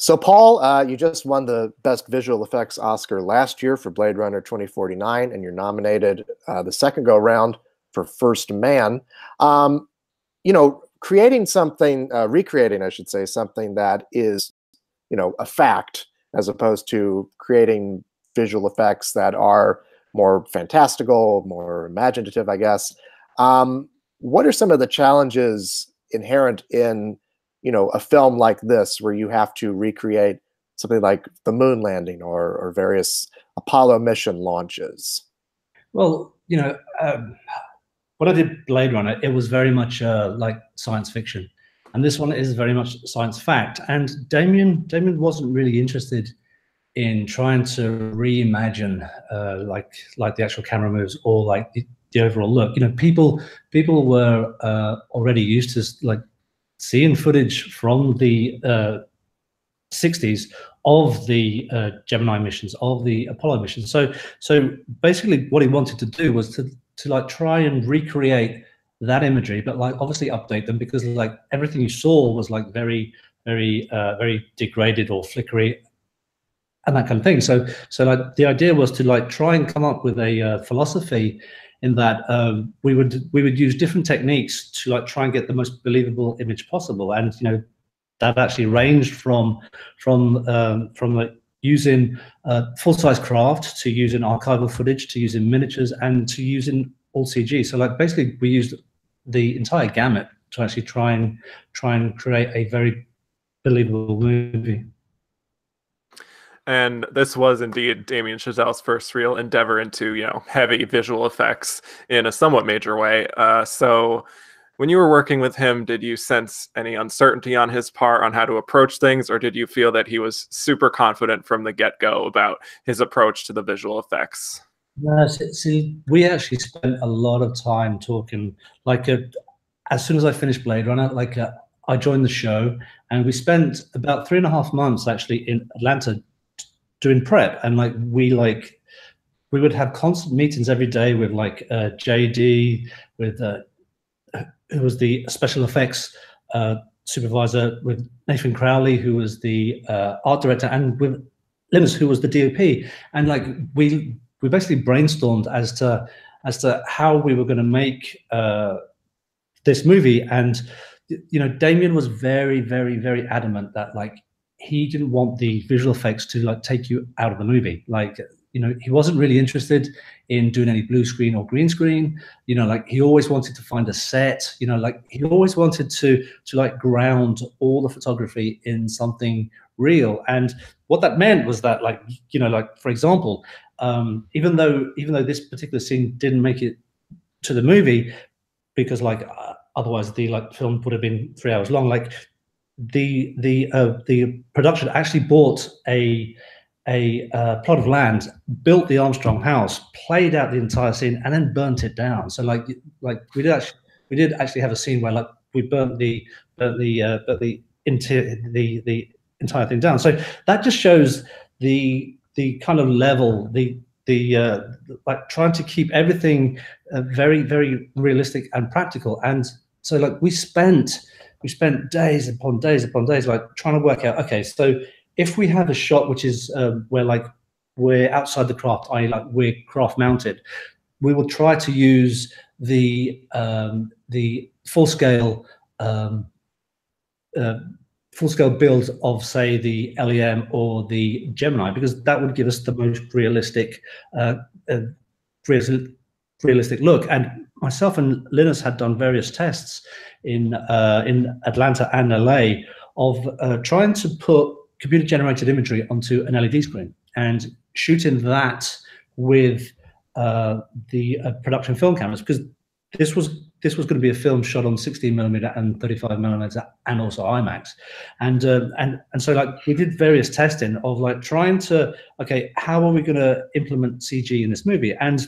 So, Paul, uh, you just won the Best Visual Effects Oscar last year for Blade Runner 2049, and you're nominated uh, the second go round for First Man. Um, you know, creating something, uh, recreating, I should say, something that is, you know, a fact as opposed to creating visual effects that are more fantastical, more imaginative, I guess. Um, what are some of the challenges inherent in you know a film like this where you have to recreate something like the moon landing or, or various apollo mission launches? Well you know um, when i did blade runner it was very much uh, like science fiction. And this one is very much science fact. And damien damien wasn't really interested in trying to reimagine uh, like like the actual camera moves or like the, the overall look. You know people people were uh, already used to like seeing footage from the uh, 60s of the uh, Gemini missions, of the Apollo missions. So, so basically, what he wanted to do was to to like try and recreate that imagery, but like obviously update them because like everything you saw was like very, very, uh, very degraded or flickery, and that kind of thing. So, so like the idea was to like try and come up with a uh, philosophy in that um, we would we would use different techniques to like try and get the most believable image possible, and you know that actually ranged from from um, from like using uh, full size craft to using archival footage to using miniatures and to using all CG. So like basically we used the entire gamut to actually try and try and create a very believable movie. And this was indeed Damien Chazelle's first real endeavor into, you know, heavy visual effects in a somewhat major way. Uh, so, when you were working with him, did you sense any uncertainty on his part on how to approach things, or did you feel that he was super confident from the get go about his approach to the visual effects? See, we actually spent a lot of time talking. Like, a, uh, as soon as I finished Blade Runner, like, a, uh, I joined the show, and we spent about three and a half months actually in Atlanta doing prep and like we like we would have constant meetings every day with like uh, JD, with uh, who was the special effects uh, supervisor, with Nathan Crowley, who was the uh, art director, and with Linus, who was the DOP. And like we we basically brainstormed as to as to how we were going to make uh, this movie. And you know, Damien was very, very, very adamant that like he didn't want the visual effects to like take you out of the movie. Like, you know, he wasn't really interested in doing any blue screen or green screen. You know, like he always wanted to find a set. You know, like he always wanted to to like ground all the photography in something real. And what that meant was that, like, you know, like for example, um, even though even though this particular scene didn't make it to the movie because like uh, otherwise the like film would have been three hours long like the the uh, the production actually bought a a uh, plot of land, built the Armstrong house, played out the entire scene, and then burnt it down. So like like we did actually we did actually have a scene where like we burnt the burnt the uh, burnt the interior the the entire thing down. So that just shows the the kind of level the the uh, like trying to keep everything uh, very very realistic and practical. And so like we spent we spent days upon days upon days like trying to work out okay so if we have a shot which is um, where like we're outside the craft i.e like we're craft mounted we will try to use the um, the full scale um, uh, full scale build of say the lem or the gemini because that would give us the most realistic uh, uh, realistic look. And myself and linus had done various tests in uh, in Atlanta and LA of uh, trying to put computer generated imagery onto an LED screen and shooting that with uh, the uh, production film cameras because this was this was going to be a film shot on 16 millimeter and 35 millimeter and also IMAX, and uh, and and so like we did various testing of like trying to okay how are we going to implement CG in this movie? And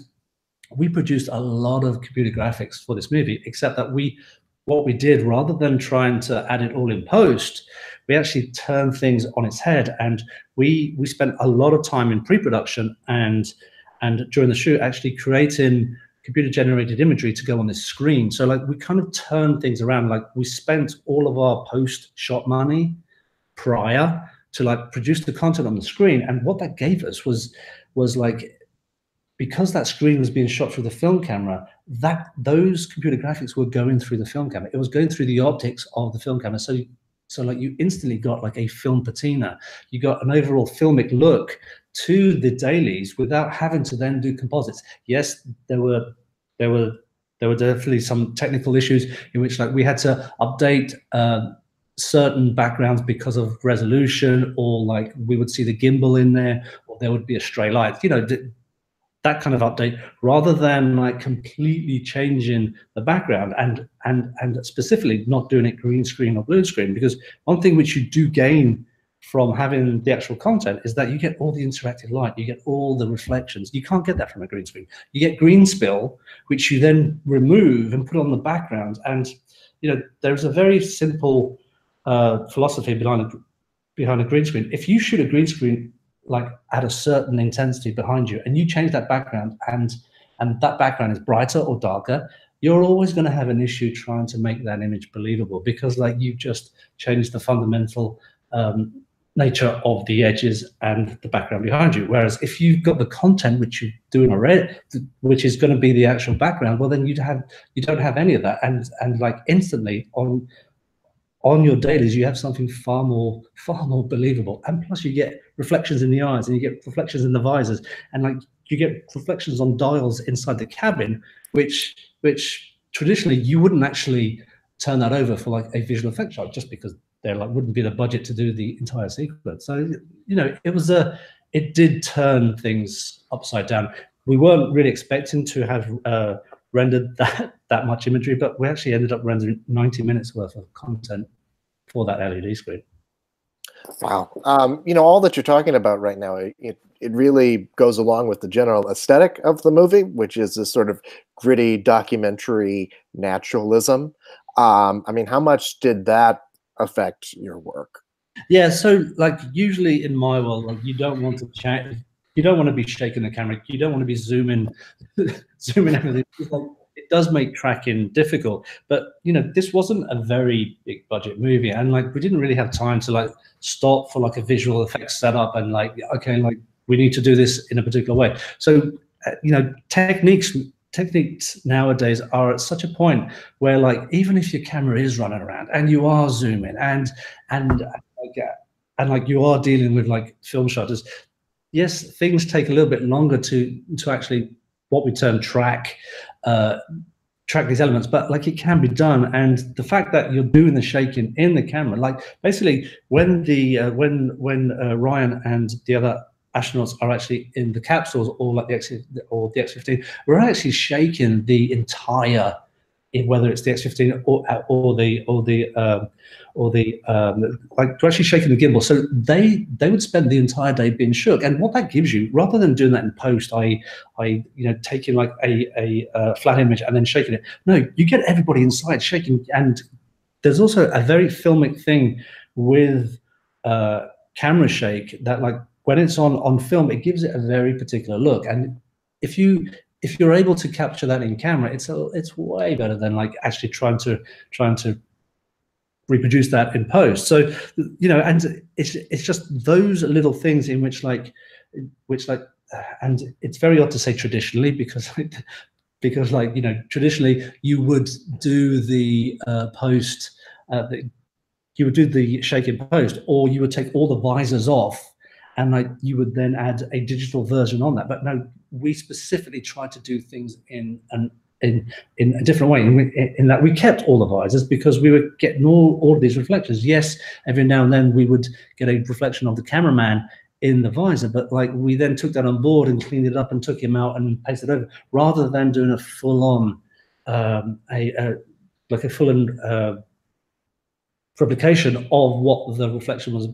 we produced a lot of computer graphics for this movie except that we what we did, rather than trying to add it all in post, we actually turned things on its head, and we we spent a lot of time in pre-production and and during the shoot actually creating computer generated imagery to go on this screen. So like we kind of turned things around. Like we spent all of our post shot money prior to like produce the content on the screen. And what that gave us was was like because that screen was being shot through the film camera, that those computer graphics were going through the film camera. It was going through the optics of the film camera. So so like you instantly got like a film patina. You got an overall filmic look to the dailies without having to then do composites. Yes, there were there were there were definitely some technical issues in which like we had to update uh, certain backgrounds because of resolution or like we would see the gimbal in there or there would be a stray light you know that kind of update rather than like completely changing the background and and and specifically not doing it green screen or blue screen because one thing which you do gain from having the actual content is that you get all the interactive light, you get all the reflections. You can't get that from a green screen. You get green spill, which you then remove and put on the background. And you know, there's a very simple uh, philosophy behind a, behind a green screen. If you shoot a green screen like at a certain intensity behind you, and you change that background, and and that background is brighter or darker, you're always going to have an issue trying to make that image believable because like you've just changed the fundamental um, nature of the edges and the background behind you. Whereas if you've got the content which you're doing already, which is going to be the actual background, well then you'd have you don't have any of that, and and like instantly on on your dailies you have something far more far more believable, and plus you get reflections in the eyes and you get reflections in the visors, and like you get reflections on dials inside the cabin, which which traditionally you wouldn't actually turn that over for like a visual effect shot just because there like wouldn't be the budget to do the entire sequence. So you know, it was a it did turn things upside down. We weren't really expecting to have uh, rendered that that much imagery, but we actually ended up rendering 90 minutes worth of content for that LED screen. Wow. Um, you know, all that you're talking about right now, it, it really goes along with the general aesthetic of the movie, which is this sort of gritty documentary naturalism. Um, I mean, how much did that affect your work? Yeah, so like usually in my world, like you don't want to chat, you don't want to be shaking the camera, you don't want to be zooming, zooming everything. Like, it does make tracking difficult, but you know this wasn't a very big budget movie, and like we didn't really have time to like stop for like a visual effects setup and like okay, like we need to do this in a particular way. So uh, you know techniques techniques nowadays are at such a point where like even if your camera is running around and you are zooming and and like and like you are dealing with like film shutters yes things take a little bit longer to to actually what we term track uh track these elements but like it can be done. And the fact that you're doing the shaking in the camera like basically when the uh, when when uh, ryan and the other astronauts are actually in the capsules or like the X or the X-15, we're actually shaking the entire, whether it's the X-15 or or the or the um, or the um, like, we're actually shaking the gimbal. So they they would spend the entire day being shook. And what that gives you, rather than doing that in post, I I you know taking like a a uh, flat image and then shaking it. No, you get everybody inside shaking. And there's also a very filmic thing with uh, camera shake that like when it's on on film, it gives it a very particular look. And if you if you're able to capture that in camera, it's a, it's way better than like actually trying to trying to reproduce that in post. So you know, and it's it's just those little things in which like which like and it's very odd to say traditionally because because like you know traditionally you would do the uh, post uh, the, you would do the shake in post or you would take all the visors off and like you would then add a digital version on that. But no, we specifically tried to do things in an in in a different way. In, in, that we kept all the visors because we were getting all, all of these reflections. Yes, every now and then we would get a reflection of the cameraman in the visor, but like we then took that on board and cleaned it up and took him out and pasted it over, rather than doing a full on um, a, a, like a full on uh, replication of what the reflection was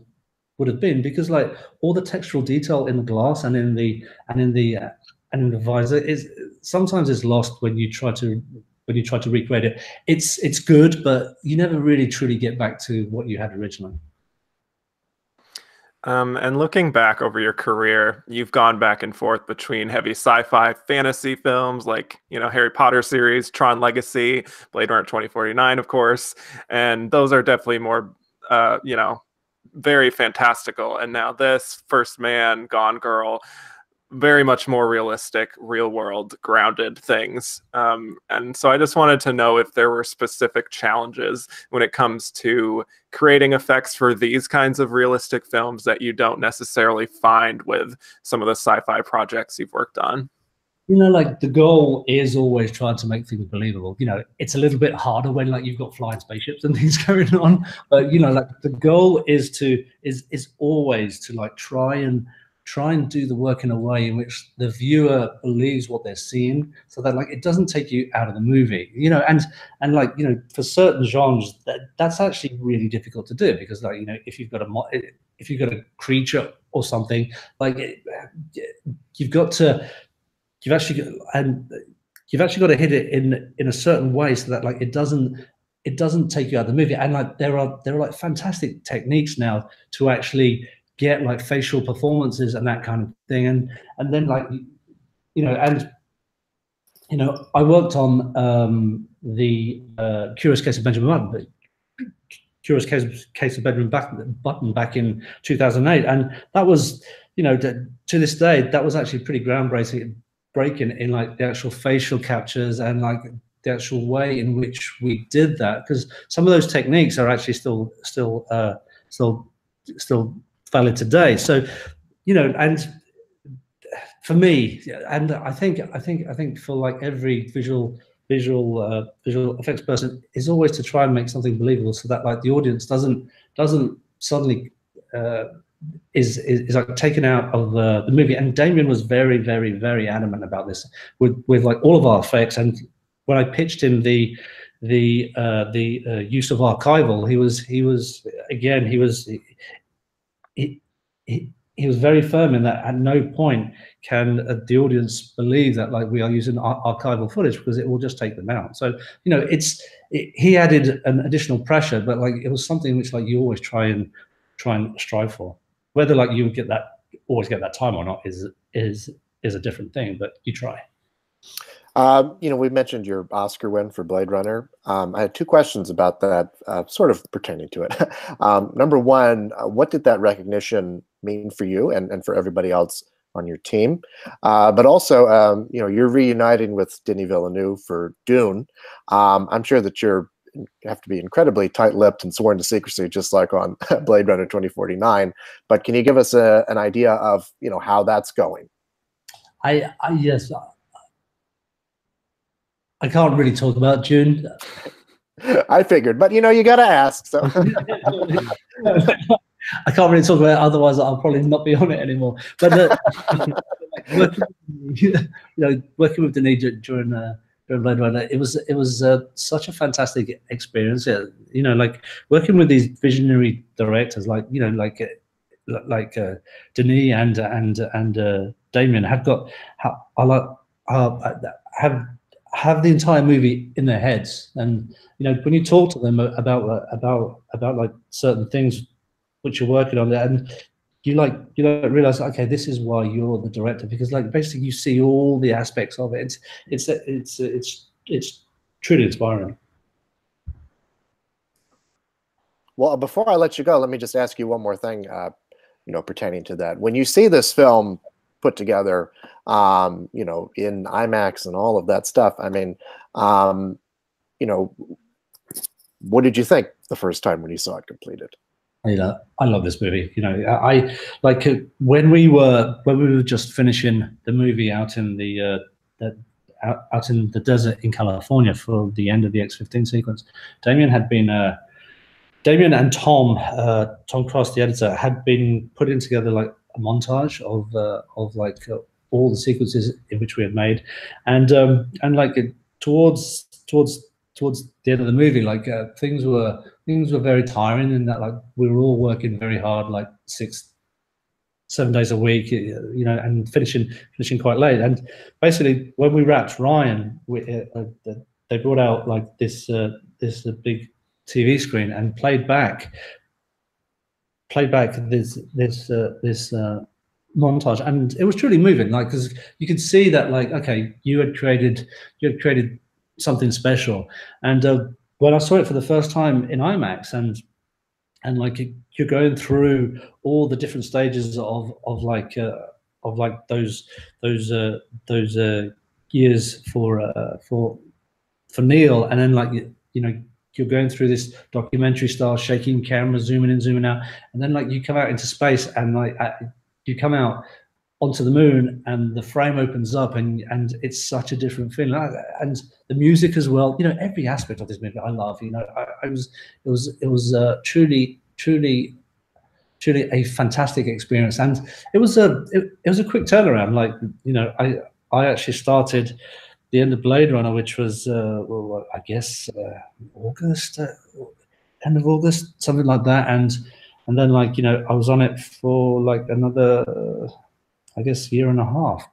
would have been because like all the textural detail in the glass and in the and in the uh, and in the visor is sometimes is lost when you try to when you try to recreate it it's it's good but you never really truly get back to what you had originally um, and looking back over your career, you've gone back and forth between heavy sci-fi fantasy films like, you know, Harry Potter series, Tron Legacy, Blade Runner 2049, of course. And those are definitely more, uh, you know, very fantastical. And now this First Man, Gone Girl, very much more realistic, real world, grounded things. Um, and so I just wanted to know if there were specific challenges when it comes to creating effects for these kinds of realistic films that you don't necessarily find with some of the sci fi projects you've worked on. You know, like the goal is always trying to make things believable. You know, it's a little bit harder when like you've got flying spaceships and things going on, but you know, like the goal is to is is always to like try and try and do the work in a way in which the viewer believes what they're seeing so that like it doesn't take you out of the movie you know and and like you know for certain genres that that's actually really difficult to do because like you know if you've got a if you've got a creature or something like you've got to you've actually got, and you've actually got to hit it in in a certain way so that like it doesn't it doesn't take you out of the movie. And like there are there are like fantastic techniques now to actually get like facial performances and that kind of thing. And and then like you know and you know i worked on um the uh, curious case of benjamin button curious case, case of benjamin button back in 2008 and that was you know to, to this day that was actually pretty groundbreaking breaking in like the actual facial captures and like the actual way in which we did that because some of those techniques are actually still still uh still still valid today. So, you know, and for me, and I think, I think, I think for like every visual, visual, uh, visual effects person is always to try and make something believable, so that like the audience doesn't doesn't suddenly uh, is, is, is like taken out of the, the movie. And Damien was very, very, very adamant about this with with like all of our effects. And when I pitched him the the uh, the uh, use of archival, he was he was again he was he, he, he was very firm in that at no point can uh, the audience believe that like we are using ar- archival footage because it will just take them out so you know it's it, he added an additional pressure but like it was something which like you always try and try and strive for whether like you get that always get that time or not is is is a different thing but you try um, you know, we mentioned your Oscar win for Blade Runner. Um, I had two questions about that, uh, sort of pertaining to it. um, number one, uh, what did that recognition mean for you and, and for everybody else on your team? Uh, but also, um, you know, you're reuniting with Denis Villeneuve for Dune. Um, I'm sure that you're you have to be incredibly tight-lipped and sworn to secrecy, just like on Blade Runner 2049. But can you give us a, an idea of you know how that's going? I, I yes, I can't really talk about Dune. I figured, but you know, you got to ask. So I can't really talk about it, otherwise I'll probably not be on it anymore. But uh, working, you know, working with Denis during uh, it was it was uh, such a fantastic experience. You know, like working with these visionary directors, like you know, like uh, like uh, Denis and and and uh, Damien have got. Uh, have have the entire movie in their heads and you know when you talk to them about about about like certain things which you're working on and you like you don't realize okay this is why you're the director because like basically you see all the aspects of it it's it's it's it's it's truly inspiring well before i let you go let me just ask you one more thing uh, you know pertaining to that when you see this film put together, um, you know, in IMAX and all of that stuff. I mean, um, you know, what did you think the first time when you saw it completed? I, uh, I love this movie. You know, I like uh, when we were when we were just finishing the movie out in the, uh, out, out in the desert in California for the end of the X15 sequence. Damien had been uh, Damien and Tom uh, Tom Cross, the editor, had been putting together like a montage of uh, of like uh, all the sequences in which we had made, and um, and like towards towards towards the end of the movie, like uh, things were things were very tiring, and that like we were all working very hard, like six seven days a week, you know, and finishing finishing quite late. And basically, when we wrapped Ryan, we, uh, uh, they brought out like this uh, this uh, big TV screen and played back played back this this uh, this uh, montage, and it was truly moving. Like because you could see that, like okay, you had created you had created something special, and when I saw it for the first time in IMAX, and and like you're going through all the different stages of of like uh, of like those those uh, those uh, years for uh, for for Neil, and then like you, you know you're going through this documentary style, shaking camera, zooming in, zooming out, and then like you come out into space, and like you come out onto the moon, and the frame opens up, and and it's such a different feeling, and the music as well. You know, every aspect of this movie I love. You know, I, I was it was it was uh, truly truly truly a fantastic experience, and it was a it, it was a quick turnaround. Like you know, I I actually started the end of Blade Runner, which was uh, well, I guess uh, August, uh, end of August, something like that, and and then like you know I was on it for like another, I guess, year and a half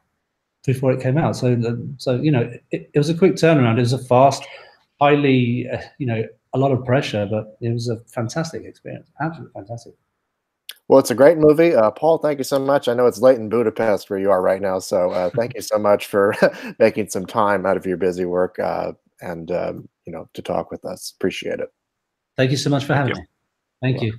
before it came out. So so you know it, it was a quick turnaround. It was a fast, highly uh, you know a lot of pressure, but it was a fantastic experience, absolutely fantastic. Well, it's a great movie. Uh, Paul, thank you so much. I know it's late in Budapest where you are right now. So uh, thank you so much for making some time out of your busy work uh, and, um, you know, to talk with us. Appreciate it. Thank you so much for having me. Thank you.